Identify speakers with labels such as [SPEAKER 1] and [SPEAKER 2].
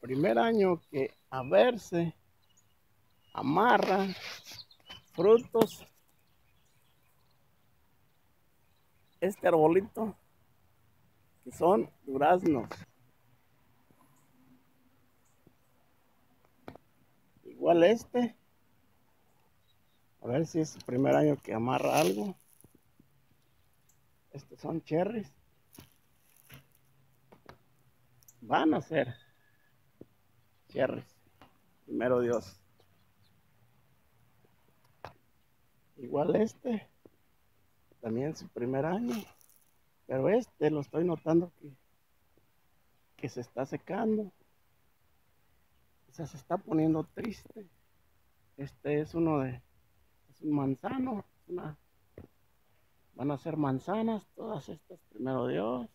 [SPEAKER 1] primer año que a verse amarra frutos. Este arbolito que son duraznos. Igual este. A ver si es el primer año que amarra algo. Estos son cherries. Van a ser primero Dios. Igual este también su primer año pero este lo estoy notando que que se está secando. Se está poniendo triste. Este es uno de es un manzano van a ser manzanas todas estas primero Dios